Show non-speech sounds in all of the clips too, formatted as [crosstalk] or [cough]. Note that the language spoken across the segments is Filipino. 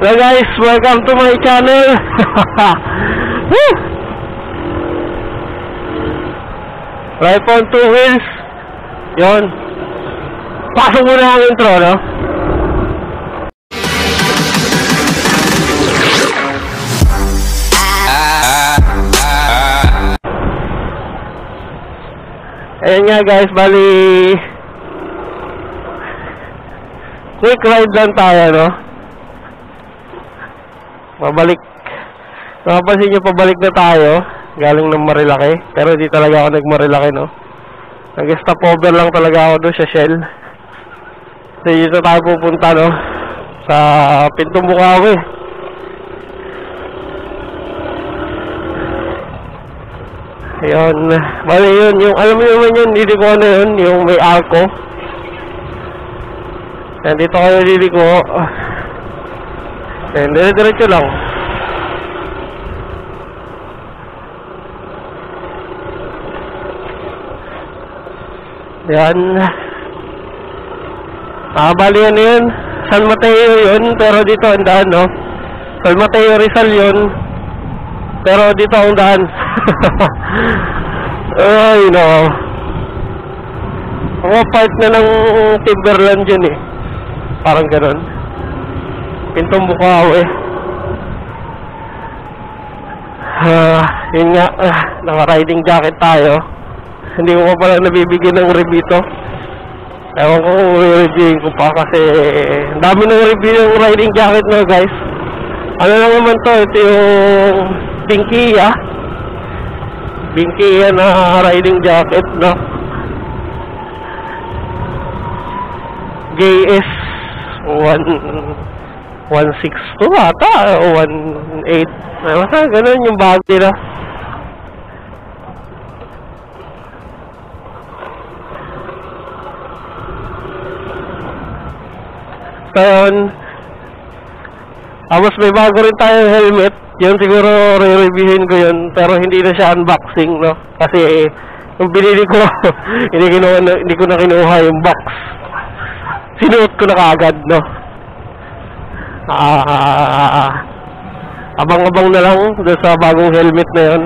Hello guys, welcome to my channel. [laughs] Woo! Right on two wheels. Yon. Pasok muna ang intro, no? Ayan nga guys, bali quick ride lang tayo, no? Pabalik. Napapansin nyo, pabalik na tayo. Galing ng Marilaki. Pero di talaga ako nag-Marilaki, no? Nag-stop over lang talaga ako doon sa Shell. So, dito tayo pupunta, no? Sa Pintong Bukawi. Ayun. Bali yun, yung, alam mo naman yun, hindi ko ano yun, yung may arco. Yan, dito kayo liliko. Yan, dire-diretso lang. Yan. Ah, bali yan yun. San Mateo yun, pero dito ang daan, no? San Mateo Rizal yun. Pero dito ang daan. [laughs] Ay, no. Ako part na ng Timberland yun eh. Parang ganun. Pintong Bukawi. Ah, yun nga, ah, naka-riding jacket tayo. Hindi ko pa pala nabibigyan ng review to. Ewan ko kung i-reviewin ko pa kasi ang dami ng review ng riding jacket na guys. Ano lang naman to, ito yung Binkia. Binkia na riding jacket, no? GS 1 162 ata o 18 basta ganun yung bag nila yun tapos may bago rin tayong helmet. Yun siguro re-reviewin ko yun pero hindi na siya unboxing no? Kasi yung binili ko [laughs] hindi, kinuha, hindi ko na kinuha yung box. Sinuot ko na kaagad, no? Ah, abang-abang na lang doon sa bagong helmet na yon.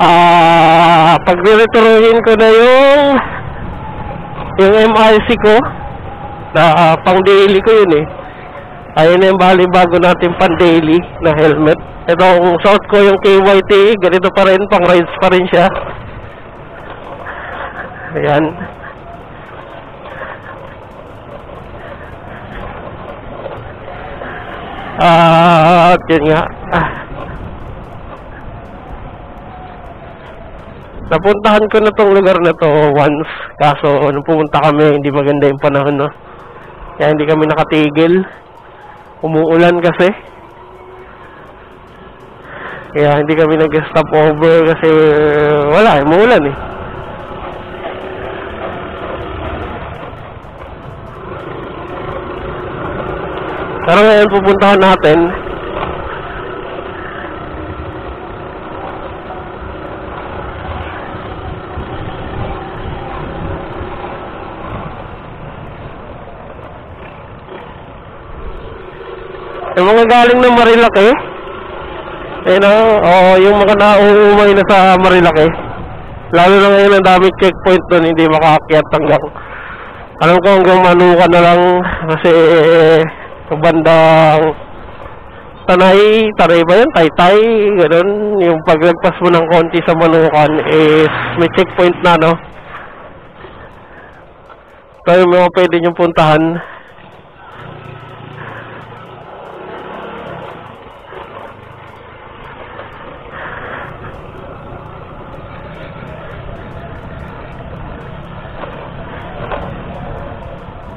Ah, pag-returuhin ko na yung yung MRC ko na pang daily ko yun eh. Ayun na yung bago natin pang daily na helmet. Ito ang suot ko yung KYT, ganito pa rin, pang rides pa rin siya. Ayan. At yun nga. Ah. Napuntahan ko na tong lugar na to once. Kaso, nung pumunta kami, hindi maganda yung panahon, no? Kaya hindi kami nakatigil. Umuulan kasi. Kaya hindi kami nag-stop over kasi wala, umuulan eh. Pero ngayon pupuntahan natin. Yung mga galing ng Marilaki eh no, oo, yung mga nauumay na sa Marilaki lalo na ngayon ang dami checkpoint doon hindi makaakyat hanggang alam ko hanggang manuka na lang kasi sa bandang Tanay, Tanay ba yun? Taytay, ganun. Yung paglagpas mo ng konti sa Manukan is may checkpoint na, no? Kaya mga pwede nyo puntahan.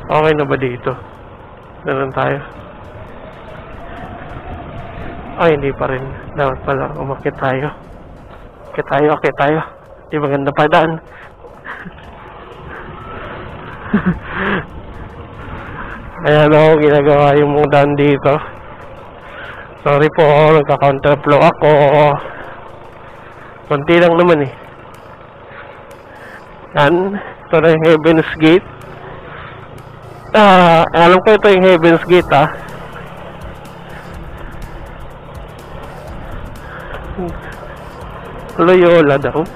Okay na ba dito? Ganun tayo. Ay, hindi pa rin. Dapat pala umakit tayo. Akit tayo, akit tayo. Di maganda pa daan. [laughs] Ayan ako, ginagawa yung mga daan dito. Sorry po, nagka-counterflow ako. Konti lang naman eh. Yan, ito na yung Heaven's Gate. Ah, alam ko ito yung Heaven's Gate ah. Loyola daw. [laughs]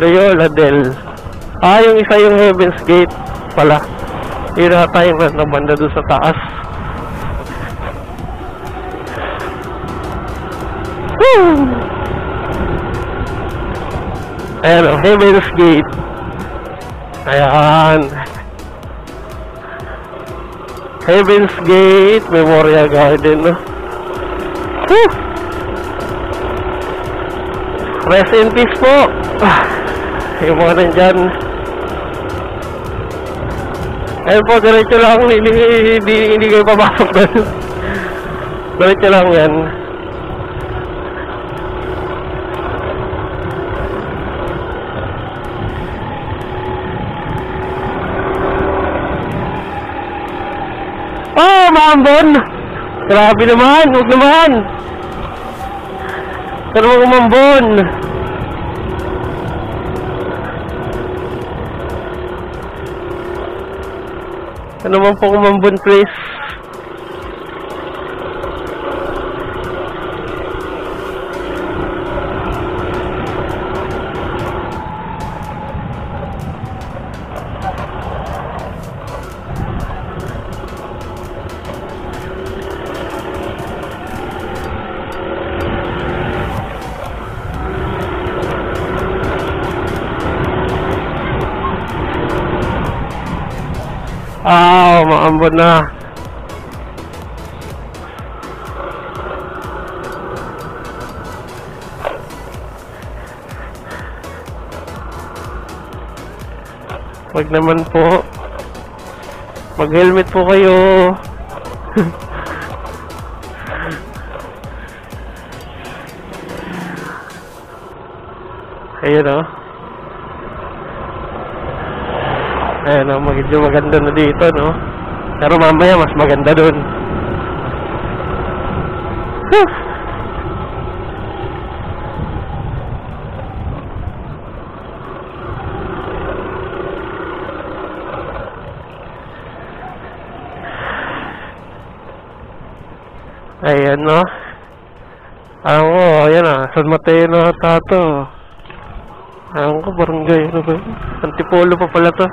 Loyola del. Ah, yung isa yung Heaven's Gate pala. Na tayo na banda doon sa taas. Woo! Ayan o, Heaven's Gate. Ayan. Heaven's Gate Memorial Garden. No? Rest in peace po. Ah, yung mga nandyan. Ayun po, diretso lang. Hindi, hindi, hindi kayo papasok doon. diretso lang yan. Oh, maambon! Grabe naman, huwag naman! Pero mga umambon! Ano man po umambon, please? Maambon na. Wag naman po. Mag-helmet po kayo. [laughs] Ayun oh. Ayan o, medyo maganda na dito, no? Pero mamaya mas maganda dun. Whew! Ayan, no? Alam ko, ayan ah, San Mateo na tato. Alam ko, barangay, ano ba? Antipolo pa pala to.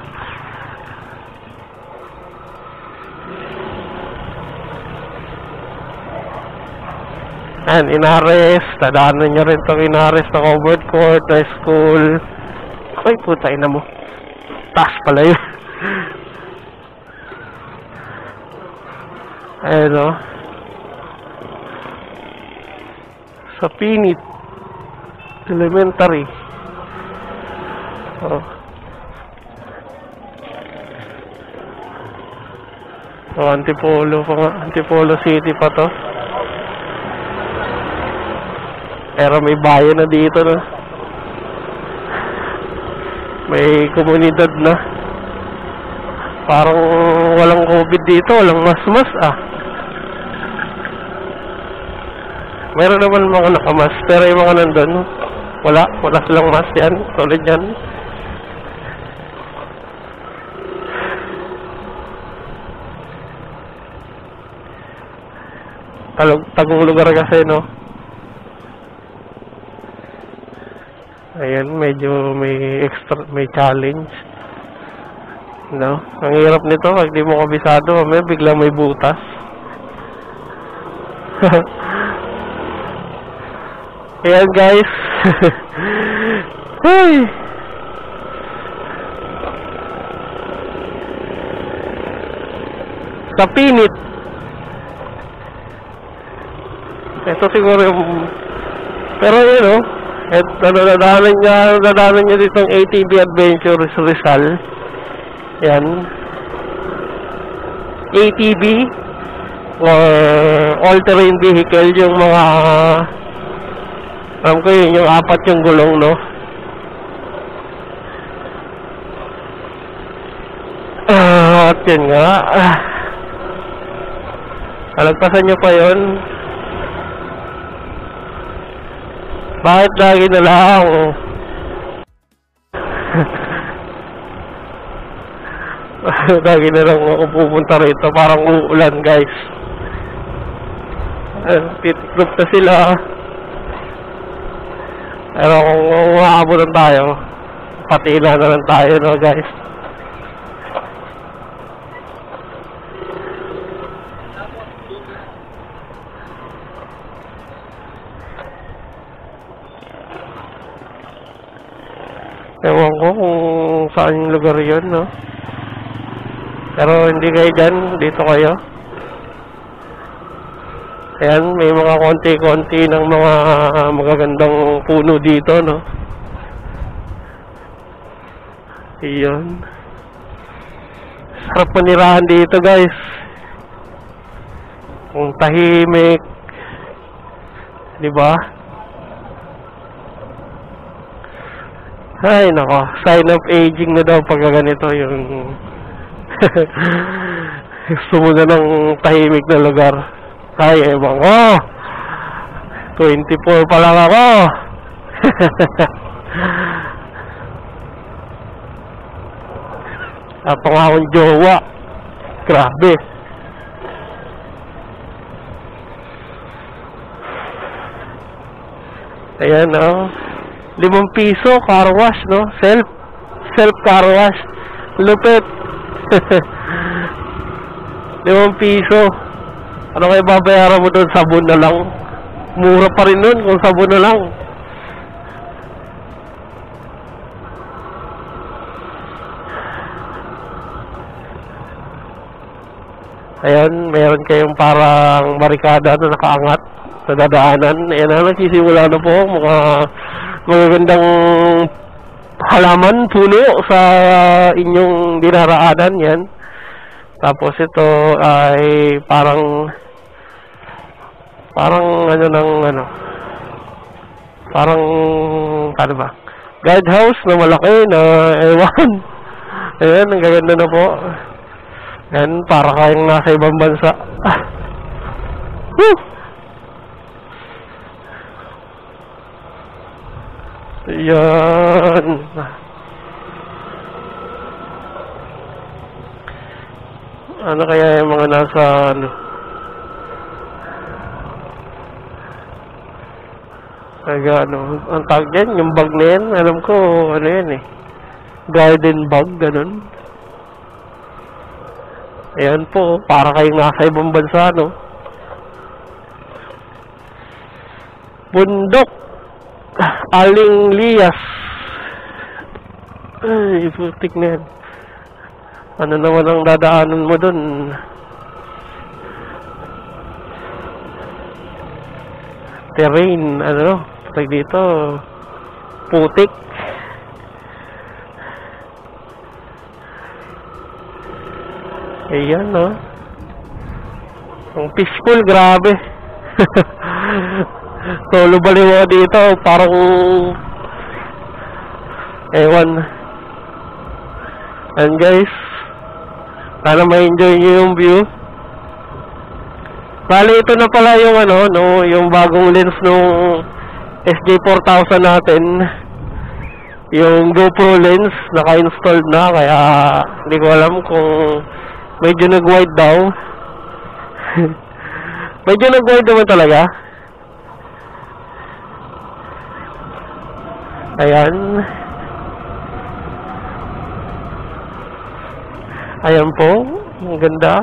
Ayan, inares. Tadaanan nyo rin itong inares na covered court, na school. Ay, puta ina mo. Taas pala yun. [laughs] Ayan o. Sa Pinit. Elementary. Oh. Oh, Antipolo pa nga. Antipolo City pa to. Pero may bayan na dito no. May komunidad na. Parang walang COVID dito, walang mas-mas ah. Meron naman mga nakamas, pero yung mga nandun, wala, wala silang mas yan, solid yan. Tagong lugar kasi, no? Ayan, medyo may extra, may challenge. No? Ang hirap nito, pag di mo kabisado, may biglang may butas. [laughs] Ayan guys. [laughs] Ay. Sa pinit. Ito siguro yung... Pero yun oh. At nadaanan niya, nadaanan niya ditong ATV Adventures Rizal. Yan. ATV or all-terrain vehicle yung mga alam ko yun, yung apat yung gulong, no? Ah, At yun nga. Ah. Alagpasan nyo pa yun. Bakit lagi na lang? [laughs] lagi na lang ako pupunta rito. Parang uulan guys. Titiklop na sila. Pero kung umaabutan tayo, patina na lang tayo no guys. Ewan ko kung saan lugar yun, no? Pero hindi kayo dyan, dito kayo. Ayan, may mga konti-konti ng mga magagandang puno dito, no? Iyon. Sarap manirahan dito, guys. Kung tahimik. Di ba? Ay, nako. Sign of aging na daw pagka ganito yung... [laughs] Gusto mo na ng tahimik na lugar. Ay, ewan ko. 24 pa lang ako. [laughs] Apa nga akong jowa. Grabe. Ayan, oh. Limang piso, car wash, no? Self. Self car wash. Lupit. [laughs] Limang piso. Ano kaya babayaran mo doon? Sabon na lang. Mura pa rin nun kung sabon na lang. Ayan, meron kayong parang barikada na nakaangat sa dadaanan. Ayan na, nagsisimula na po mga magagandang halaman, puno sa inyong dinaraanan. Yan. Tapos ito ay parang parang ano ng ano parang paano ba guidehouse na malaki na ewan [laughs] ayan ang gaganda na po yan para kayong nasa ibang bansa ah. Woo! Yan ano kaya yung mga nasa ano Kaya ano, ang tawag dyan, yung bag na yan, alam ko, ano yan eh. Garden bag, ganun. Ayan po, para kayong nasa ibang bansa, no? Bundok. Aling Lias. Ay, putik na yan. Ano naman ang dadaanan mo dun? Terrain, ano? Tag dito. Putik. Ayan, no? Ang peaceful, grabe. [laughs] Tolo baliwa dito, parang... Ewan. And guys, sana ma-enjoy nyo yung view. Bali, ito na pala yung ano, no, yung bagong lens nung SJ4000 natin. Yung GoPro lens, naka-installed na, kaya hindi ko alam kung medyo nag-wide daw. [laughs] medyo nag-wide naman talaga. Ayan. Ayan po. Ang ganda.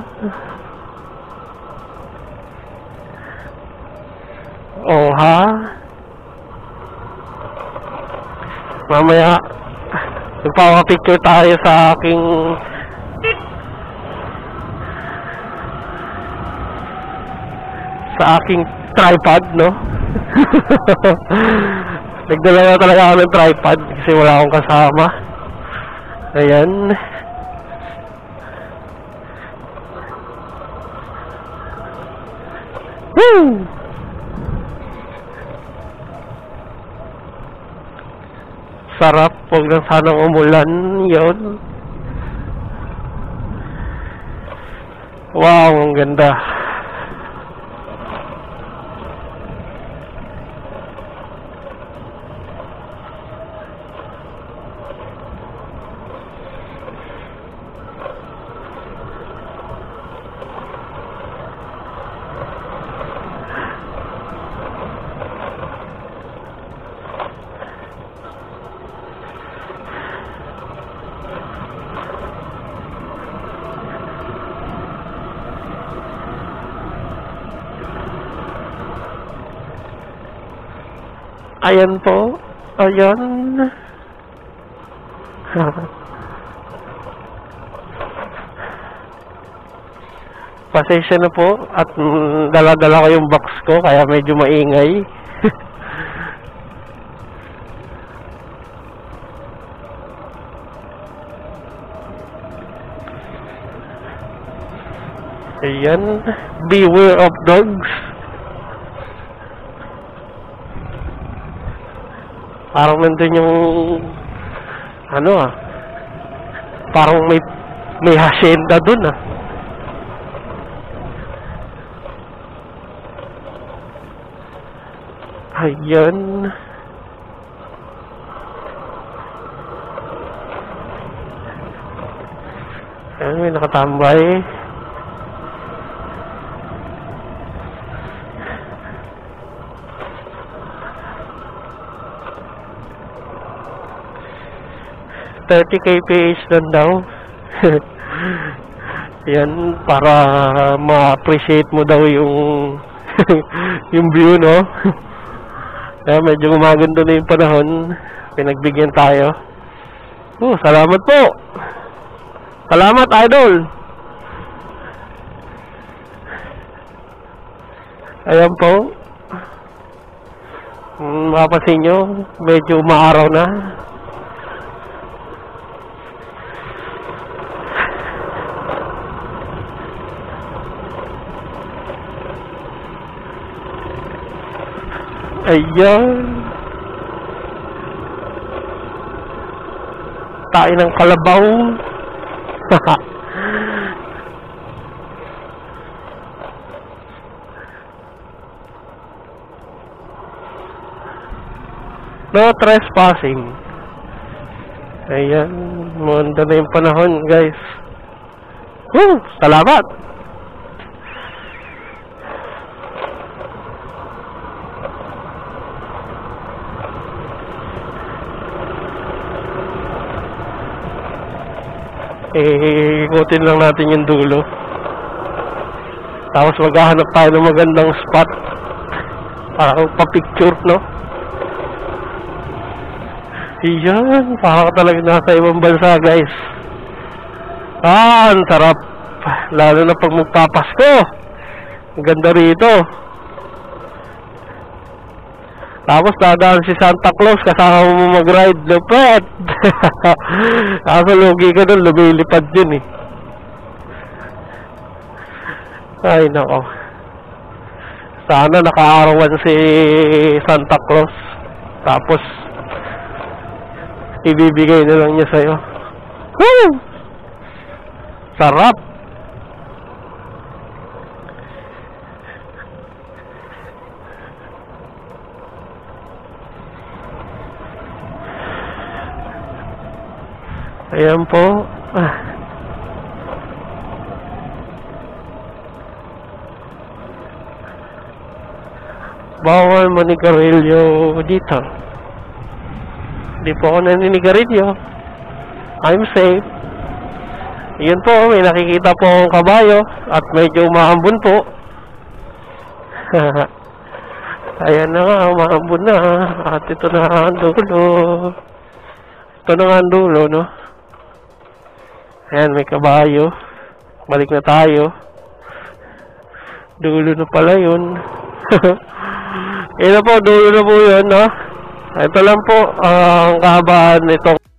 Oh, ha? Mamaya, magpapapicture tayo sa aking sa aking tripod, no? [laughs] Nagdala na talaga ako ng tripod kasi wala akong kasama. Ayan. Woo! Sarap. Huwag lang sanang umulan. Yun. Wow, ang ganda. Ayan po. Ayan. [laughs] Pasensya na po at dala-dala ko yung box ko kaya medyo maingay. [laughs] Ayan. Beware of dogs. Parang nandun yung ano ah. Parang may may hacienda dun ah. Ayan. Ayan, may nakatambay. Thirty kph lang daw. [laughs] Yan, para ma-appreciate mo daw yung [laughs] yung view, no? [laughs] Kaya medyo gumaganda na yung panahon. Pinagbigyan tayo. Oh, salamat po. Salamat, idol. Ayan po. Hmm, mapapansin nyo, medyo maaraw na. Ayan. Tayo ng kalabaw. [laughs] no trespassing. Ayan. Manda na yung panahon, guys. Woo! Salamat! Ikutin lang natin yung dulo. Tapos maghahanap tayo ng magandang spot para pa-picture, no? Iyan, para talaga nasa ibang bansa, guys. Ah, ang sarap. Lalo na pag magpapasko. Ganda rito. Tapos dadaan si Santa Claus kasama mo mag-ride lupet. [laughs] Kaso lugi ka doon, lumilipad yun eh. Ay nako. Sana nakaarawan si Santa Claus. Tapos ibibigay na lang niya sa'yo. Woo! Sarap! Ayan po. Ah. Bawal manigarilyo dito. Hindi po ako naninigarilyo. I'm safe. Yun po, may nakikita po akong kabayo at medyo umahambon po. [laughs] Ayan na nga, umahambon na. At ito na ang dulo. Ito na ang dulo, no? Ayan, may kabayo. Balik na tayo. Dulo na pala yun. [laughs] Ito po, dulo na po yun, no? Ito lang po, ang kahabaan nitong